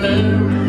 love.